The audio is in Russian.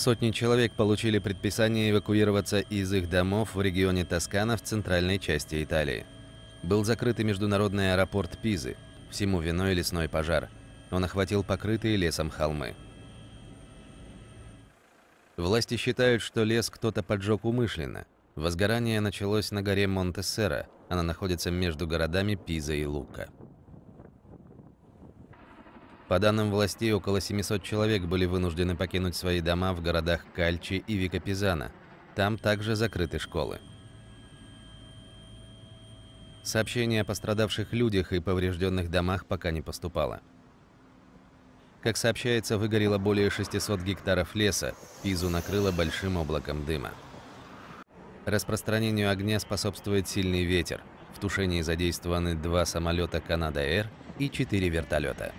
Сотни человек получили предписание эвакуироваться из их домов в регионе Тоскана в центральной части Италии. Был закрыт и международный аэропорт Пизы. Всему виной лесной пожар. Он охватил покрытые лесом холмы. Власти считают, что лес кто-то поджег умышленно. Возгорание началось на горе Монтессера. Она находится между городами Пиза и Лука. По данным властей, около 700 человек были вынуждены покинуть свои дома в городах Кальчи и Викапизана. Там также закрыты школы. Сообщения о пострадавших людях и поврежденных домах пока не поступало. Как сообщается, выгорело более 600 гектаров леса, Пизу накрыло большим облаком дыма. Распространению огня способствует сильный ветер. В тушении задействованы два самолета «Канада-Эр» и четыре вертолета.